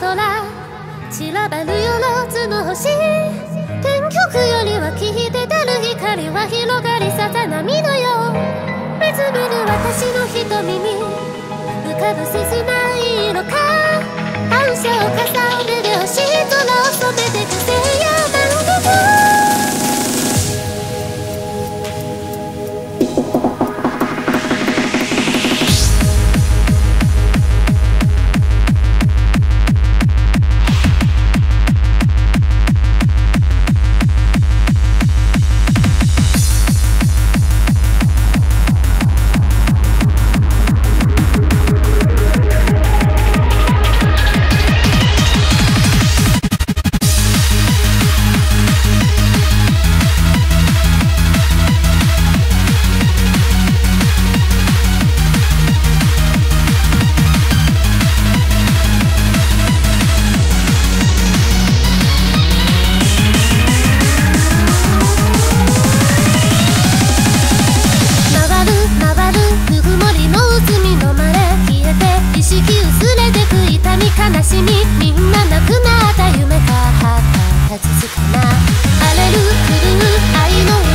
空散らばるよろずの星天極よりは聞いてたる光は広がりさざ波のよう。見つめる私の瞳に浮かぶ切れてく痛み悲しみみんななくなった夢かはた立つかな荒れる狂う愛の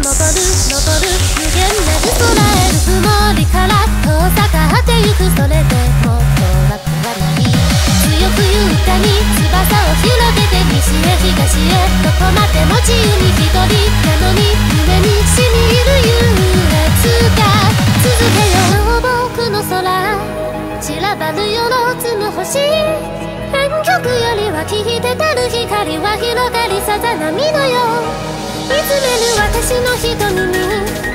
高みへと登る登る無限なる空へる曇りから遠ざかってゆくそれでも怖くはない強く勇敢に翼を広げて西へ東へどこまでも自由に一人なのに夢にしみる優越が続けよう。僕の空散らばるよろつの星天極よりは消えてたる光は広がりさざ波のよう。見つめる私の瞳に